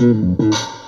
Yeah.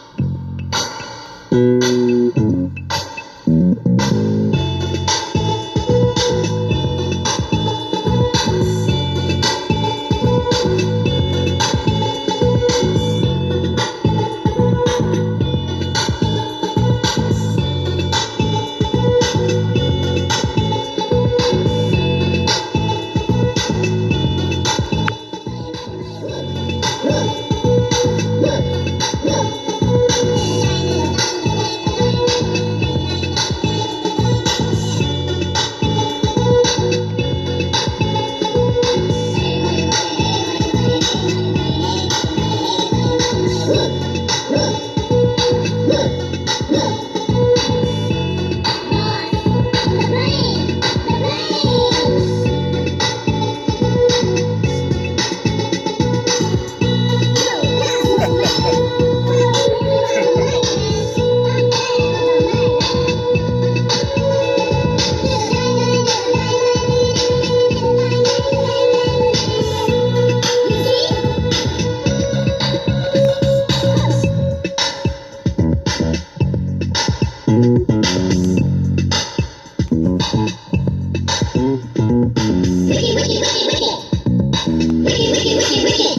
wiki, wiki,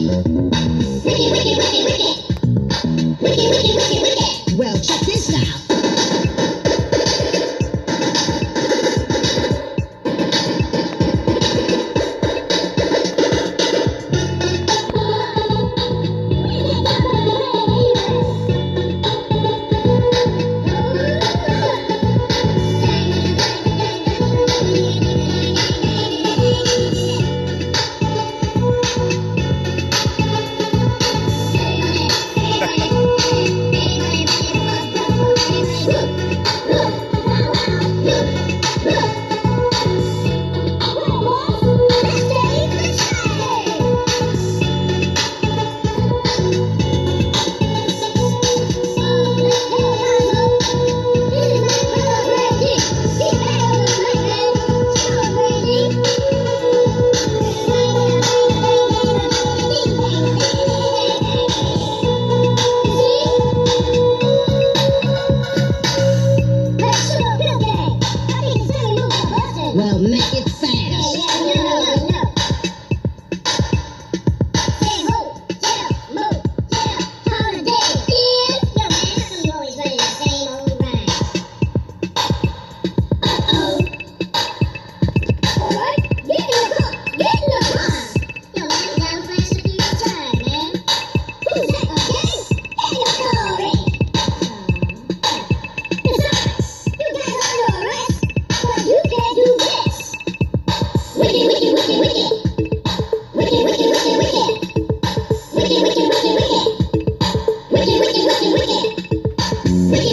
wiki, wiki, wiki, wiki.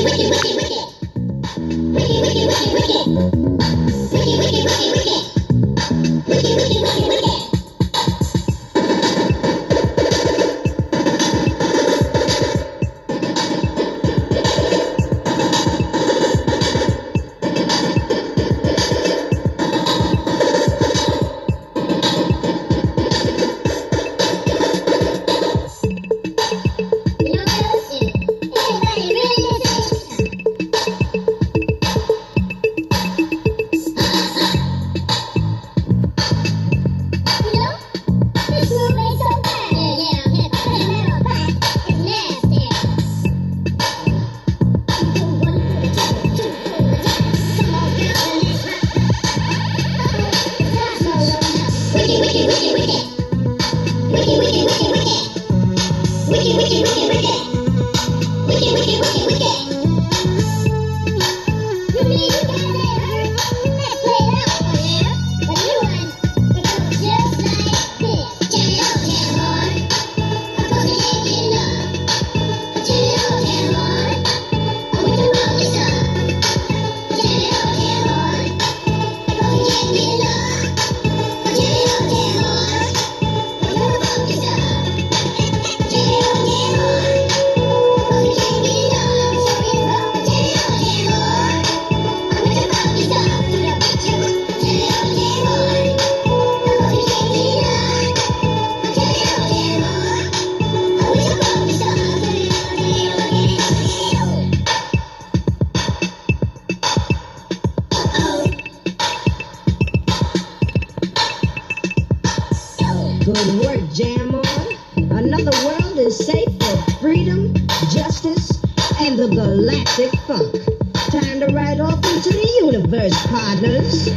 wicked, wicked, wicked. Wicked, wicked, wicked, wicked. Ricky, Ricky, Ricky, Ricky. Good work, Jam On. Another world is safe for freedom, justice, and the galactic funk. Time to ride off into the universe, partners.